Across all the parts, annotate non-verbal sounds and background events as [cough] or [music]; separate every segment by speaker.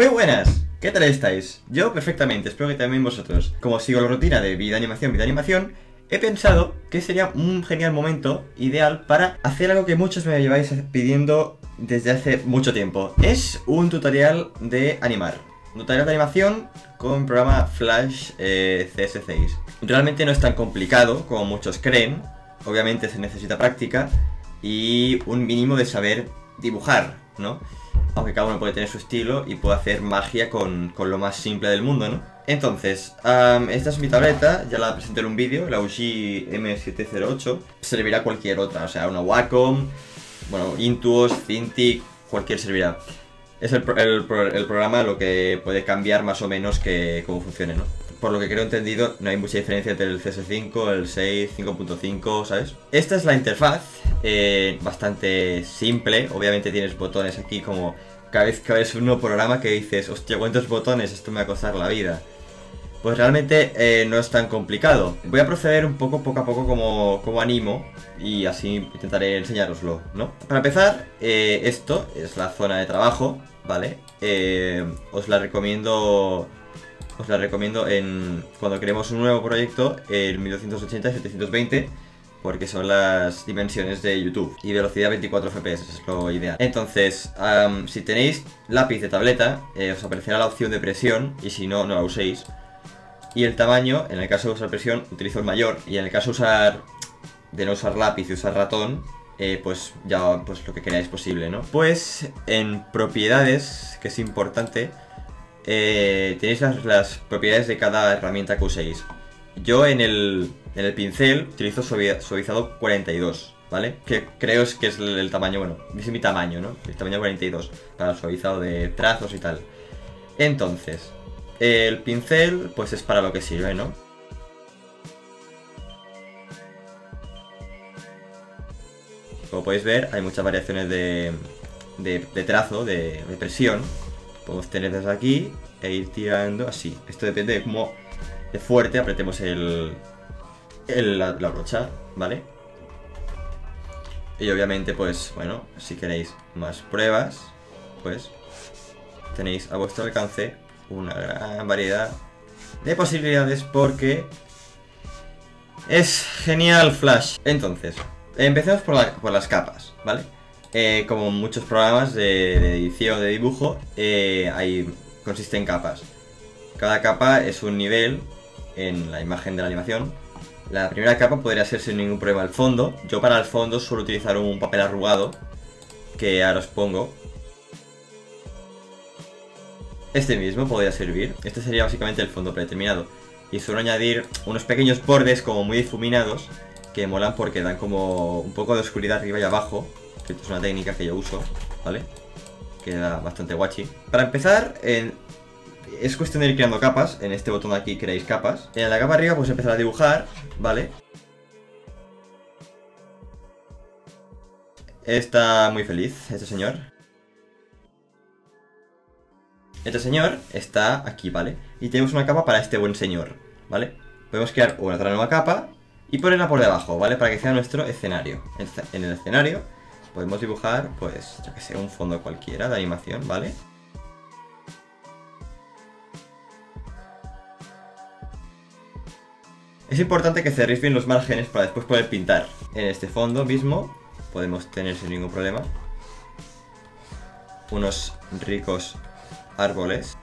Speaker 1: Muy buenas, ¿qué tal estáis? Yo perfectamente, espero que también vosotros. Como sigo la rutina de vida animación, vida animación, he pensado que sería un genial momento ideal para hacer algo que muchos me lleváis pidiendo desde hace mucho tiempo. Es un tutorial de animar. Un tutorial de animación con programa Flash eh, CS6. Realmente no es tan complicado como muchos creen. Obviamente se necesita práctica y un mínimo de saber dibujar, ¿no? Aunque cada uno puede tener su estilo y puede hacer magia con, lo más simple del mundo, ¿no? Entonces, esta es mi tableta, ya la presenté en un vídeo, la UG M708, servirá cualquier otra, o sea, una Wacom, bueno, Intuos, Cintiq, cualquier servirá. Es el, el, programa lo que puede cambiar más o menos que cómo funcione, ¿no? Por lo que creo entendido, no hay mucha diferencia entre el CS5, el 6, 5.5, ¿sabes? Esta es la interfaz, eh, bastante simple. Obviamente tienes botones aquí como cada vez que ves un nuevo programa que dices, hostia, ¿cuántos botones? Esto me va a costar la vida. Pues realmente eh, no es tan complicado. Voy a proceder un poco, poco a poco, como, como animo y así intentaré enseñároslo, ¿no? Para empezar, eh, esto es la zona de trabajo, ¿vale? os la recomiendo os la recomiendo en cuando queremos un nuevo proyecto en 1280 y 720 porque son las dimensiones de YouTube y velocidad 24 fps, es lo ideal. Entonces, si tenéis lápiz de tableta, eh, os aparecerá la opción de presión y si no, no la uséis. Y el tamaño, en el caso de usar presión, utilizo el mayor y en el caso de usar de no usar lápiz y usar ratón, eh, pues ya pues lo que queráis posible, ¿no? Pues en propiedades, que es importante, eh, tenéis las, propiedades de cada herramienta que uséis. Yo en el, en el pincel utilizo suavizado 42, ¿vale? Que creo que es el, tamaño, bueno, es mi tamaño, ¿no? El tamaño 42 para el suavizado de trazos y tal. Entonces, el pincel, pues es para lo que sirve, ¿no? Como podéis ver, hay muchas variaciones de, de, trazo, de presión, Podemos tener desde aquí e ir tirando así. Esto depende de cómo de fuerte apretemos el, la, brocha, ¿vale? Y obviamente, pues, bueno, si queréis más pruebas, pues tenéis a vuestro alcance una gran variedad de posibilidades porque es genial Flash. Entonces, empecemos por, por las capas, ¿vale? Eh, como muchos programas de, edición de dibujo, eh, consiste en capas. Cada capa es un nivel en la imagen de la animación. La primera capa podría ser sin ningún problema el fondo. Yo para el fondo suelo utilizar un papel arrugado, que ahora os pongo. Este mismo podría servir. Este sería básicamente el fondo predeterminado. Y suelo añadir unos pequeños bordes como muy difuminados, que molan porque dan como un poco de oscuridad arriba y abajo es una técnica que yo uso, ¿vale? Queda bastante guachi. Para empezar, es cuestión de ir creando capas. En este botón de aquí creáis capas. En la capa arriba pues empezar a dibujar, ¿vale? Está muy feliz este señor. Este señor está aquí, ¿vale? Y tenemos una capa para este buen señor, ¿vale? Podemos crear otra nueva capa y ponerla por debajo, ¿vale? Para que sea nuestro escenario. En el escenario podemos dibujar, pues, yo que sé, un fondo cualquiera de animación, ¿vale? Es importante que cerréis bien los márgenes para después poder pintar. En este fondo mismo podemos tener sin ningún problema unos ricos árboles.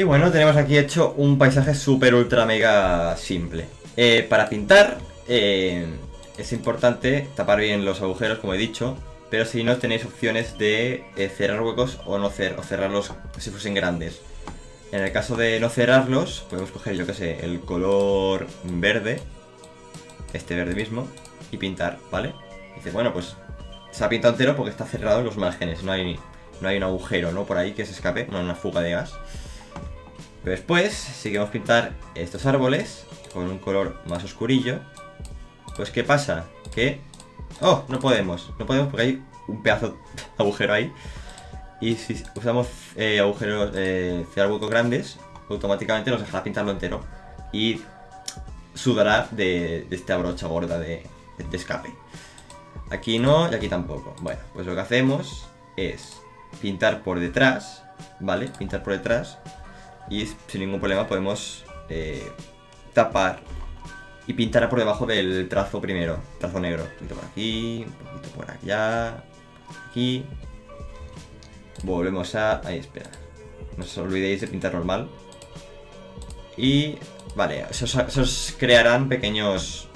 Speaker 1: Y bueno, tenemos aquí hecho un paisaje súper ultra mega simple. Eh, para pintar eh, es importante tapar bien los agujeros, como he dicho, pero si no tenéis opciones de eh, cerrar huecos o no o cerrarlos si fuesen grandes. En el caso de no cerrarlos, podemos coger, yo que sé, el color verde, este verde mismo, y pintar, ¿vale? dice, bueno, pues se ha pintado entero porque está cerrado en los márgenes, no hay, no hay un agujero, ¿no? Por ahí que se escape, una fuga de gas. Pero después, si queremos pintar estos árboles con un color más oscurillo, pues ¿qué pasa? Que... ¡Oh! No podemos. No podemos porque hay un pedazo de agujero ahí. Y si usamos eh, agujeros, eh, huecos grandes, automáticamente nos dejará pintarlo entero. Y sudará de, de esta brocha gorda de escape. Aquí no y aquí tampoco. Bueno, pues lo que hacemos es pintar por detrás, ¿vale? Pintar por detrás y sin ningún problema podemos eh, tapar y pintar por debajo del trazo primero, trazo negro. Un poquito por aquí, un poquito por allá, aquí. Volvemos a... Ahí, espera. No os olvidéis de pintar normal. Y... Vale, se os, se os crearán pequeños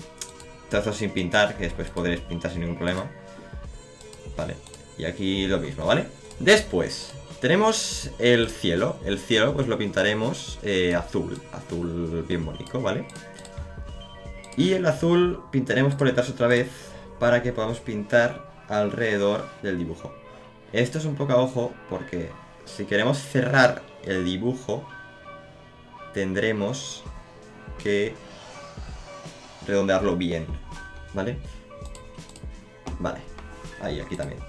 Speaker 1: trazos sin pintar, que después podréis pintar sin ningún problema. Vale, y aquí lo mismo, ¿vale? Después, tenemos el cielo. El cielo, pues lo pintaremos eh, azul. Azul bien bonito, ¿vale? Y el azul pintaremos por detrás otra vez para que podamos pintar alrededor del dibujo. Esto es un poco a ojo porque si queremos cerrar el dibujo tendremos que redondearlo bien, ¿vale? Vale, ahí, aquí también.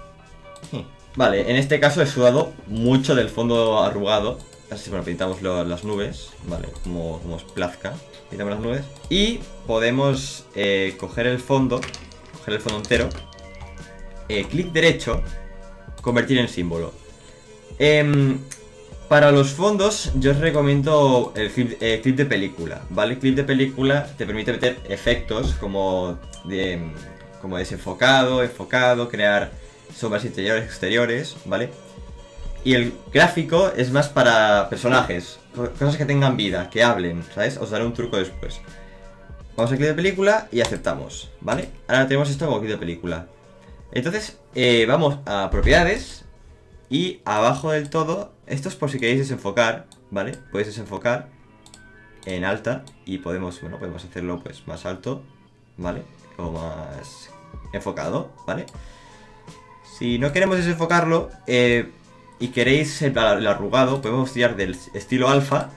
Speaker 1: Vale, en este caso he sudado mucho del fondo arrugado. Así, bueno, pintamos las nubes, ¿vale? Como, como plazca. Pintamos las nubes. Y podemos eh, coger el fondo, coger el fondo entero, eh, clic derecho, convertir en símbolo. Em, para los fondos, yo os recomiendo el clip, eh, clip, de película, ¿vale? Clip de película te permite meter efectos como, como desenfocado, enfocado, crear sombras interiores, exteriores, ¿vale? Y el gráfico es más para personajes, cosas que tengan vida, que hablen, ¿sabes? Os daré un truco después. Vamos a clic de película y aceptamos, ¿vale? Ahora tenemos esto como clic de película. Entonces, eh, vamos a propiedades y abajo del todo, esto es por si queréis desenfocar, ¿vale? Podéis desenfocar en alta y podemos, bueno, podemos hacerlo pues más alto, ¿vale? O más enfocado, ¿vale? Si no queremos desenfocarlo eh, y queréis el, arrugado, podemos tirar del estilo alfa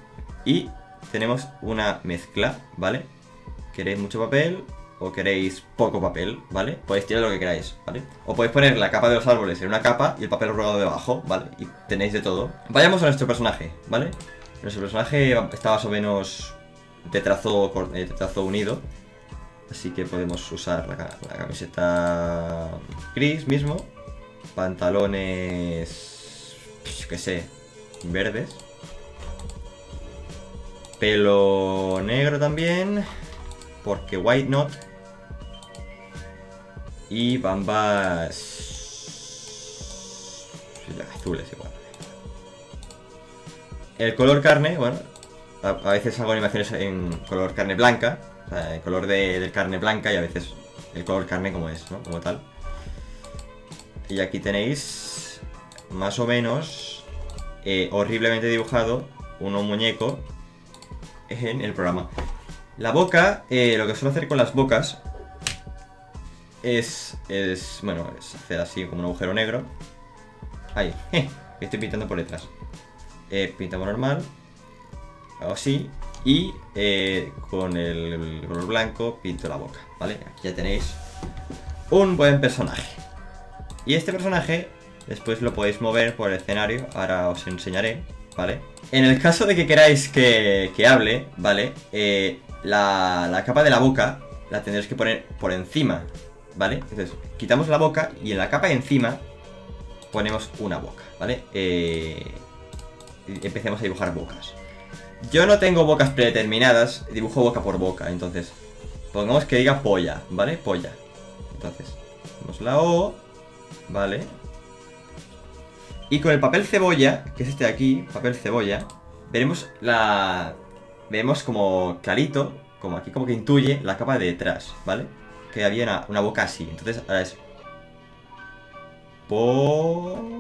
Speaker 1: y tenemos una mezcla, ¿vale? Queréis mucho papel o queréis poco papel, ¿vale? Podéis tirar lo que queráis, ¿vale? O podéis poner la capa de los árboles en una capa y el papel arrugado debajo, ¿vale? Y tenéis de todo. Vayamos a nuestro personaje, ¿vale? Nuestro personaje está más o menos de trazo, de trazo unido. Así que podemos usar la camiseta gris mismo pantalones, qué sé, verdes. Pelo negro también, porque white not. Y bambas azules igual. El color carne, bueno, a, veces hago animaciones en color carne blanca, o sea, el color de, de carne blanca y a veces el color carne como es, ¿no? Como tal. Y aquí tenéis más o menos eh, horriblemente dibujado un muñeco en el programa. La boca, eh, lo que suelo hacer con las bocas es, es, bueno, es hacer así como un agujero negro. Ahí, [laughs] estoy pintando por detrás. Eh, pintamos normal, hago así, y con el color blanco pinto la boca, ¿vale? Aquí ya tenéis un buen personaje. Y este personaje después lo podéis mover por el escenario, ahora os enseñaré, ¿vale? En el caso de que queráis que, hable, ¿vale? Eh, la, capa de la boca la tendréis que poner por encima, ¿vale? Entonces, quitamos la boca y en la capa de encima ponemos una boca, ¿vale? Eh, empecemos a dibujar bocas. Yo no tengo bocas predeterminadas, dibujo boca por boca, entonces pongamos que diga polla, ¿vale? Polla. Entonces, hacemos la O, Vale. Y con el papel cebolla, que es este de aquí, papel cebolla, veremos la... Vemos como clarito, como aquí como que intuye la capa de detrás, ¿vale? Que había una, boca así. Entonces ahora es... Po...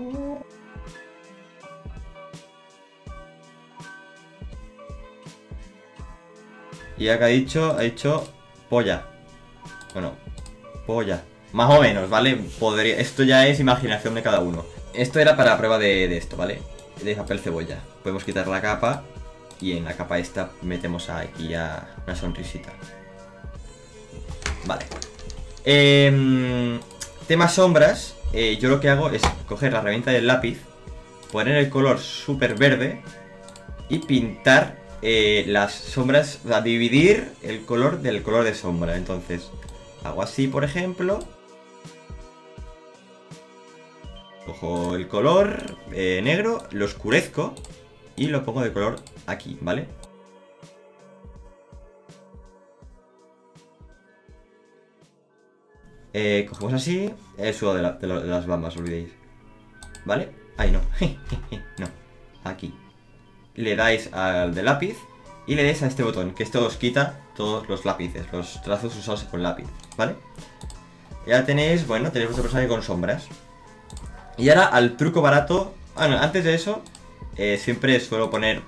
Speaker 1: Y acá ha dicho, ha dicho polla. Bueno, polla. Más o menos, ¿vale? Podría... Esto ya es imaginación de cada uno. Esto era para prueba de, esto, ¿vale? De papel cebolla. Podemos quitar la capa y en la capa esta metemos aquí a una sonrisita. Vale. Eh, tema sombras. Eh, yo lo que hago es coger la herramienta del lápiz, poner el color súper verde y pintar eh, las sombras, o sea, dividir el color del color de sombra. Entonces, hago así, por ejemplo. Cojo el color eh, negro, lo oscurezco y lo pongo de color aquí, ¿vale? Eh, cogemos así, el sudo de, las bambas, olvidéis. ¿Vale? Ahí no, [laughs] no, aquí. Le dais al de lápiz y le dais a este botón, que esto os quita todos los lápices, los trazos usados con lápiz, ¿vale? Ya tenéis, bueno, tenéis vuestro personaje con sombras. Y ahora al truco barato, bueno, antes de eso, eh, siempre suelo poner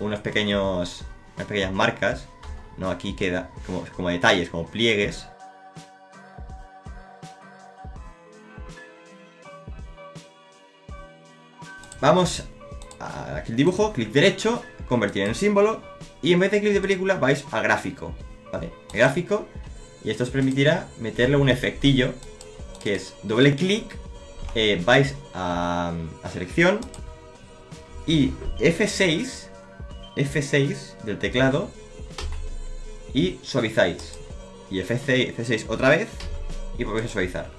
Speaker 1: unos pequeños, unas pequeñas marcas, ¿no? Aquí queda como, como detalles, como pliegues, Vamos aquí el dibujo, clic derecho, convertir en símbolo y en vez de clic de película vais a gráfico, ¿vale? gráfico y esto os permitirá meterle un efectillo que es doble clic, eh, vais a, selección y F6, F6 del teclado y suavizáis. Y F6, F6 otra vez y volvéis a suavizar.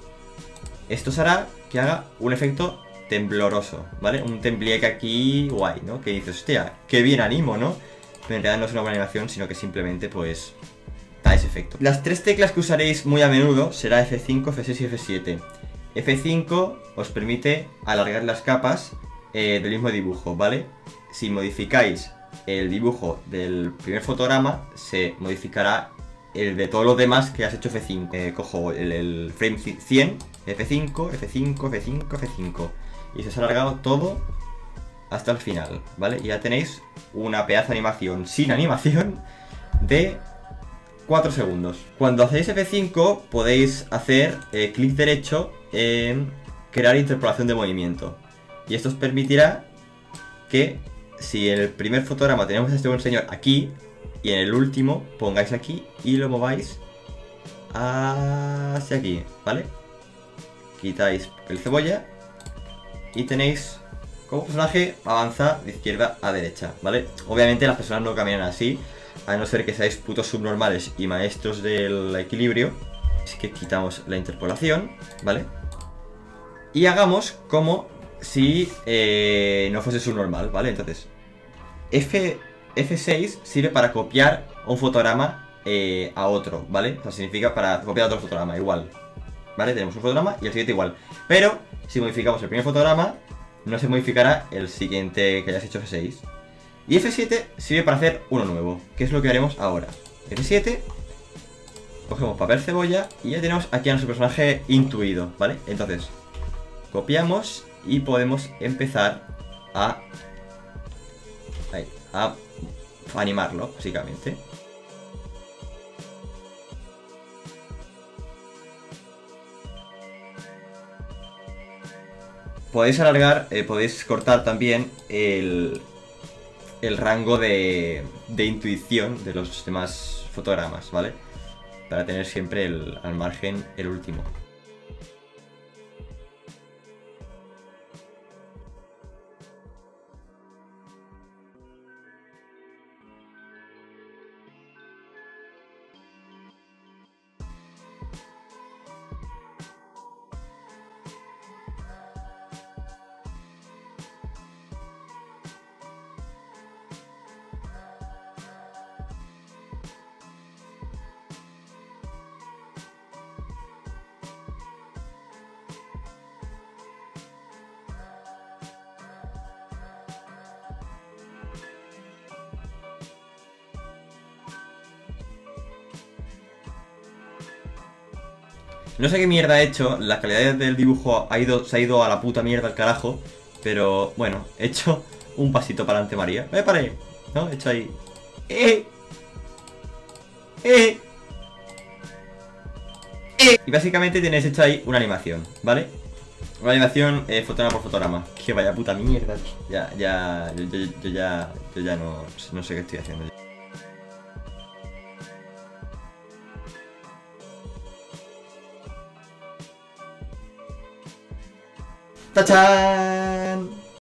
Speaker 1: Esto os hará que haga un efecto tembloroso, ¿vale? Un temblieque aquí guay, ¿no? Que dices, hostia, qué bien animo, ¿no? Pero en realidad no es una buena animación, sino que simplemente, pues, da ese efecto. Las tres teclas que usaréis muy a menudo será F5, F6 y F7. F5 os permite alargar las capas eh, del mismo dibujo, ¿vale? Si modificáis el dibujo del primer fotograma, se modificará el de todos los demás que has hecho F5. Eh, cojo el, el frame 100, F5, F5, F5, F5 y se os ha alargado todo hasta el final, ¿vale? Y ya tenéis una pedazo de animación sin animación de 4 segundos. Cuando hacéis F5 podéis hacer eh, clic derecho crear interpolación de movimiento. Y esto os permitirá que si en el primer fotograma tenemos a este buen señor aquí y en el último pongáis aquí y lo mováis hacia aquí, ¿vale? Quitáis el cebolla y tenéis como personaje avanza de izquierda a derecha, ¿vale? Obviamente las personas no caminan así, a no ser que seáis putos subnormales y maestros del equilibrio. Así que quitamos la interpolación, ¿vale? Y hagamos como si eh, no fuese subnormal, ¿vale? Entonces, F, F6 sirve para copiar un fotograma eh, a otro, ¿vale? O sea, significa para copiar otro fotograma, igual. ¿Vale? Tenemos un fotograma y el siguiente igual. Pero si modificamos el primer fotograma, no se modificará el siguiente que hayas hecho F6. Y F7 sirve para hacer uno nuevo, que es lo que haremos ahora. F7, cogemos papel cebolla y ya tenemos aquí a nuestro personaje intuido, ¿vale? Entonces, copiamos y podemos empezar a, animarlo, básicamente. podéis alargar, eh, podéis cortar también el, el rango de, intuición de los demás fotogramas, ¿vale? Para tener siempre al margen el último. No sé qué mierda he hecho, la calidad del dibujo ha ido, se ha ido a la puta mierda al carajo, pero bueno, he hecho un pasito para adelante María. ¡Me paré! ¿No? He hecho ahí... ¡Eh! ¡Eh! ¡Eh! Y básicamente tienes hecho ahí una animación, ¿vale? Una animación eh, fotograma por fotograma. Que vaya puta mierda, Ya, ya, yo, ya, yo ya no, no sé qué estoy haciendo. Ta-ta!